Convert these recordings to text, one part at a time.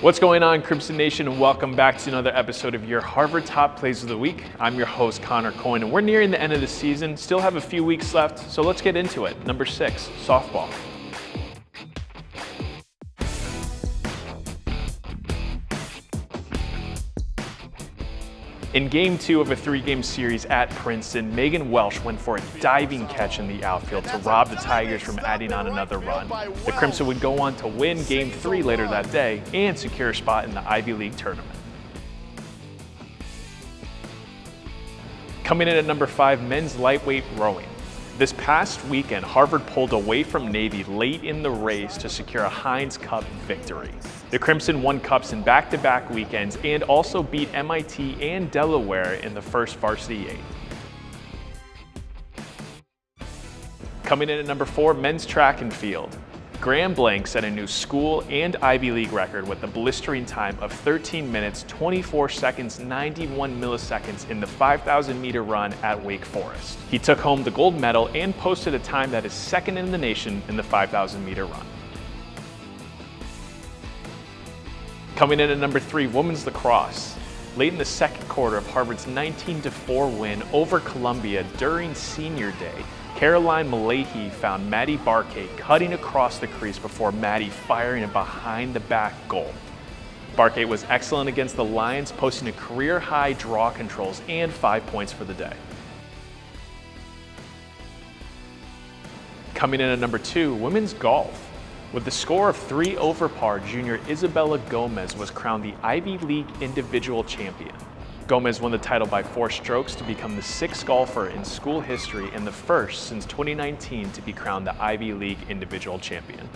What's going on, Crimson Nation, and welcome back to another episode of your Harvard Top Plays of the Week. I'm your host, Connor Coyne, and we're nearing the end of the season. Still have a few weeks left, so let's get into it. Number six, softball. In game two of a three-game series at Princeton, Megan Welsh went for a diving catch in the outfield to rob the Tigers from adding on another run. The Crimson would go on to win game three later that day and secure a spot in the Ivy League tournament. Coming in at number five, men's lightweight rowing. This past weekend, Harvard pulled away from Navy late in the race to secure a Heinz Cup victory. The Crimson won cups in back-to-back weekends and also beat MIT and Delaware in the first varsity eight. Coming in at number four, men's track and field. Graham Blank set a new school and Ivy League record with a blistering time of 13 minutes, 24 seconds, 91 milliseconds in the 5,000 meter run at Wake Forest. He took home the gold medal and posted a time that is second in the nation in the 5,000 meter run. Coming in at number three, women's lacrosse. Late in the second quarter of Harvard's 19-4 win over Columbia during senior day, Caroline Malahy found Maddie Barkay cutting across the crease before Maddie firing a behind the back goal. Barkay was excellent against the Lions, posting a career high draw controls and five points for the day. Coming in at number two, women's golf. With the score of three over par, junior Isabella Gomez was crowned the Ivy League individual champion. Gomez won the title by four strokes to become the sixth golfer in school history and the first since 2019 to be crowned the Ivy League individual champion.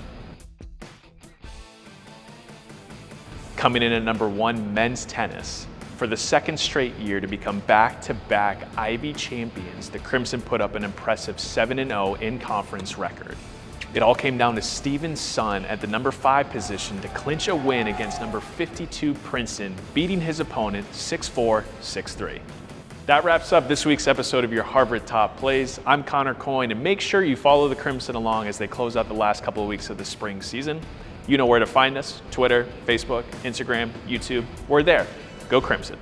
Coming in at number one, men's tennis. For the second straight year to become back-to-back -back Ivy champions, the Crimson put up an impressive 7-0 in conference record. It all came down to Steven Sun at the number five position to clinch a win against number 52 Princeton, beating his opponent 6-4, 6-3. That wraps up this week's episode of your Harvard Top Plays. I'm Connor Coyne, and make sure you follow the Crimson along as they close out the last couple of weeks of the spring season. You know where to find us Twitter, Facebook, Instagram, YouTube. We're there. Go Crimson.